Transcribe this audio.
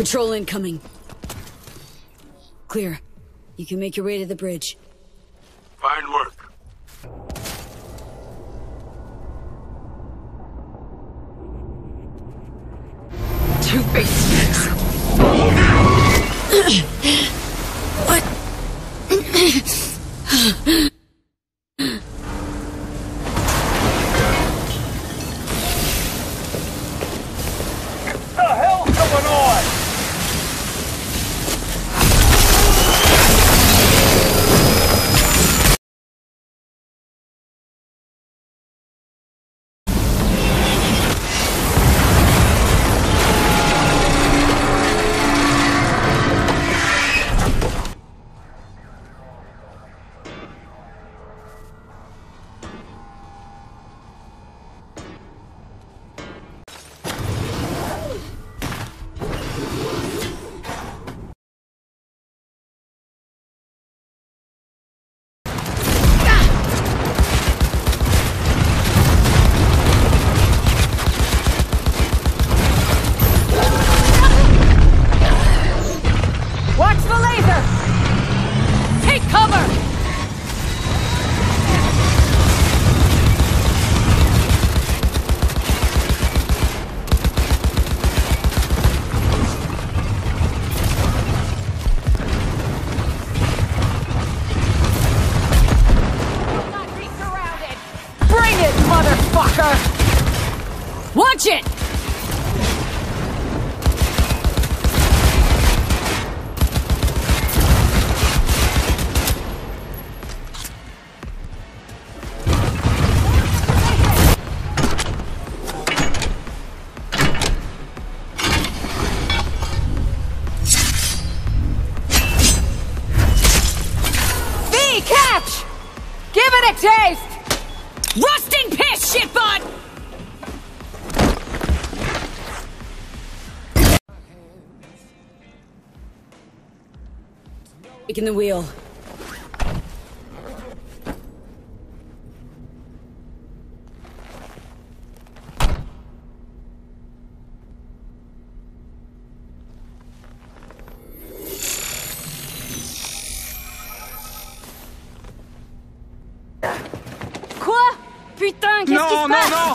Patrol incoming. Clear. You can make your way to the bridge. Fine work. Two-Face. Watch it! catch! Give it a taste! Rusting piss, shitbot! Taking the wheel. Putain, qu'est-ce qui se passe Non, non, non